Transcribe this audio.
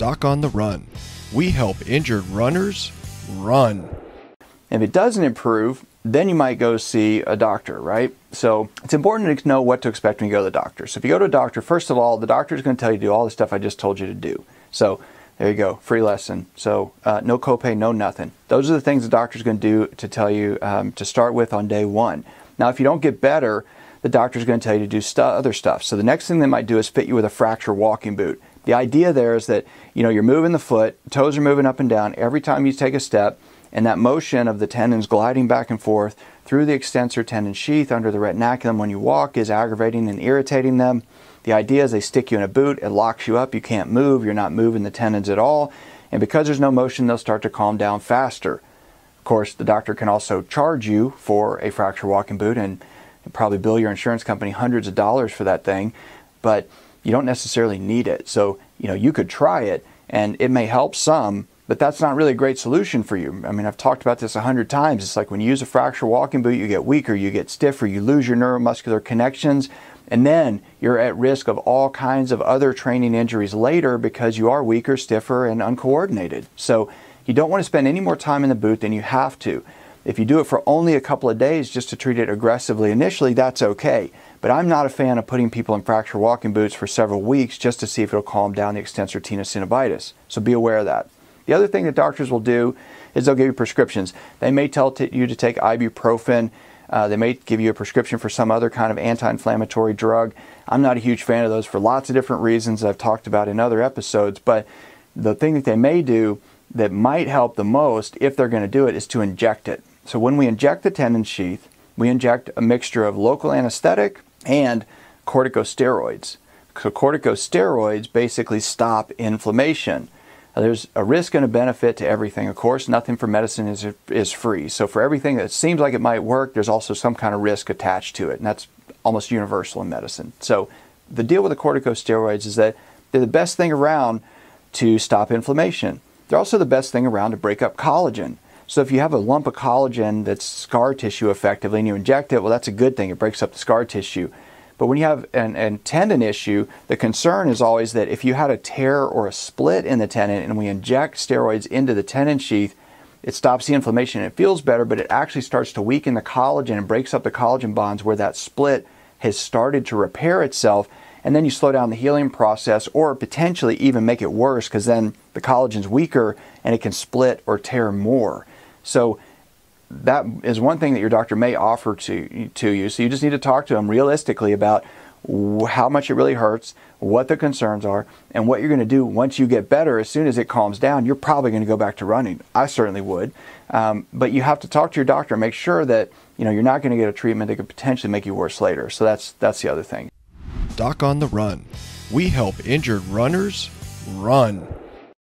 Doc on the Run. We help injured runners run. If it doesn't improve, then you might go see a doctor, right? So it's important to know what to expect when you go to the doctor. So if you go to a doctor, first of all, the doctor is going to tell you to do all the stuff I just told you to do. So there you go, free lesson. So uh, no copay, no nothing. Those are the things the doctor's going to do to tell you um, to start with on day one. Now, if you don't get better, the doctor's going to tell you to do stu- other stuff. So the next thing they might do is fit you with a fracture walking boot. The idea there is that you know you're moving the foot, toes are moving up and down every time you take a step, and that motion of the tendons gliding back and forth through the extensor tendon sheath under the retinaculum when you walk is aggravating and irritating them. The idea is they stick you in a boot, it locks you up, you can't move, you're not moving the tendons at all, and because there's no motion, they'll start to calm down faster. Of course, the doctor can also charge you for a fracture walking boot and probably bill your insurance company hundreds of dollars for that thing, but you don't necessarily need it. So, you know, you could try it and it may help some, but that's not really a great solution for you. I mean, I've talked about this a hundred times. It's like when you use a fracture walking boot, you get weaker, you get stiffer, you lose your neuromuscular connections, and then you're at risk of all kinds of other training injuries later because you are weaker, stiffer, and uncoordinated. So you don't want to spend any more time in the boot than you have to. If you do it for only a couple of days just to treat it aggressively initially, that's okay. But I'm not a fan of putting people in fracture walking boots for several weeks just to see if it'll calm down the extensor tenosynovitis. So be aware of that. The other thing that doctors will do is they'll give you prescriptions. They may tell you to take ibuprofen. Uh, they may give you a prescription for some other kind of anti inflammatory drug. I'm not a huge fan of those for lots of different reasons I've talked about in other episodes, but the thing that they may do that might help the most if they're going to do it is to inject it. So when we inject the tendon sheath, we inject a mixture of local anesthetic and corticosteroids. So corticosteroids basically stop inflammation. Now, there's a risk and a benefit to everything. Of course, nothing for medicine is, is free. So for everything that seems like it might work, there's also some kind of risk attached to it. And that's almost universal in medicine. So the deal with the corticosteroids is that they're the best thing around to stop inflammation. They're also the best thing around to break up collagen. So if you have a lump of collagen that's scar tissue effectively and you inject it, well, that's a good thing. It breaks up the scar tissue. But when you have an, an, tendon issue, the concern is always that if you had a tear or a split in the tendon and we inject steroids into the tendon sheath, it stops the inflammation. It feels better, but it actually starts to weaken the collagen and breaks up the collagen bonds where that split has started to repair itself. And then you slow down the healing process or potentially even make it worse because then the collagen's weaker and it can split or tear more. So that is one thing that your doctor may offer to to you. So you just need to talk to them realistically about how much it really hurts, what the concerns are, and what you're going to do once you get better. As soon as it calms down, you're probably going to go back to running. I certainly would, um, but you have to talk to your doctor and make sure that you know you're not going to get a treatment that could potentially make you worse later. So that's that's the other thing. Doc on the Run. We help injured runners run.